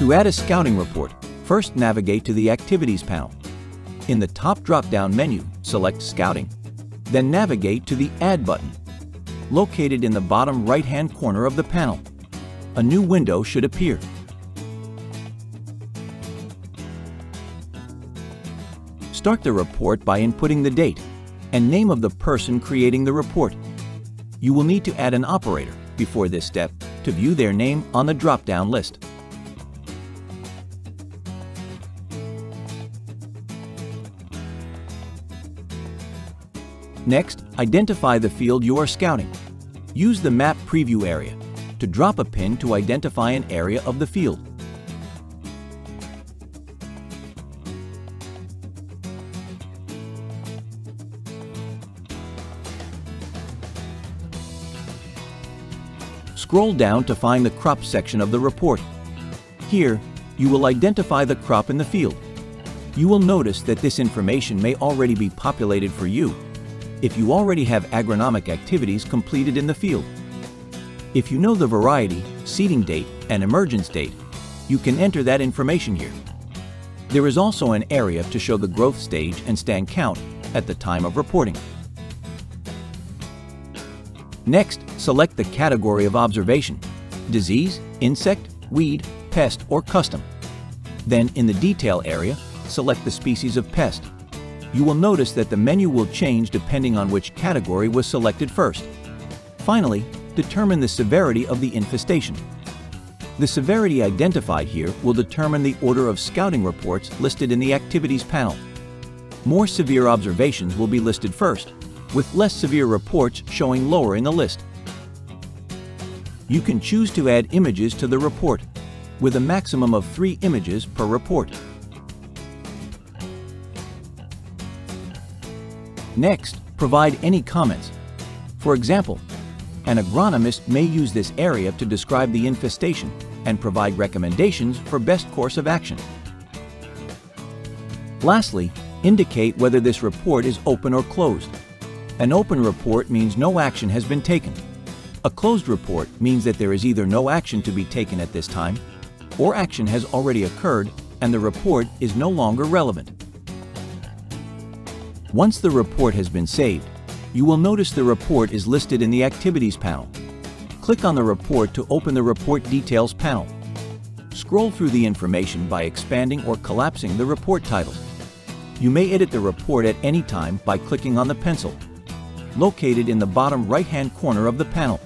To add a scouting report, first navigate to the Activities panel. In the top drop-down menu, select Scouting. Then navigate to the Add button, located in the bottom right-hand corner of the panel. A new window should appear. Start the report by inputting the date and name of the person creating the report. You will need to add an operator before this step to view their name on the drop-down list. Next, identify the field you are scouting. Use the Map Preview area to drop a pin to identify an area of the field. Scroll down to find the crop section of the report. Here, you will identify the crop in the field. You will notice that this information may already be populated for you if you already have agronomic activities completed in the field. If you know the variety, seeding date, and emergence date, you can enter that information here. There is also an area to show the growth stage and stand count at the time of reporting. Next, select the category of observation, disease, insect, weed, pest, or custom. Then in the detail area, select the species of pest. You will notice that the menu will change depending on which category was selected first. Finally, determine the severity of the infestation. The severity identified here will determine the order of scouting reports listed in the Activities panel. More severe observations will be listed first, with less severe reports showing lower in the list. You can choose to add images to the report, with a maximum of three images per report. Next, provide any comments. For example, an agronomist may use this area to describe the infestation and provide recommendations for best course of action. Lastly, indicate whether this report is open or closed. An open report means no action has been taken. A closed report means that there is either no action to be taken at this time, or action has already occurred and the report is no longer relevant. Once the report has been saved, you will notice the report is listed in the Activities panel. Click on the report to open the Report Details panel. Scroll through the information by expanding or collapsing the report title. You may edit the report at any time by clicking on the pencil, located in the bottom right-hand corner of the panel.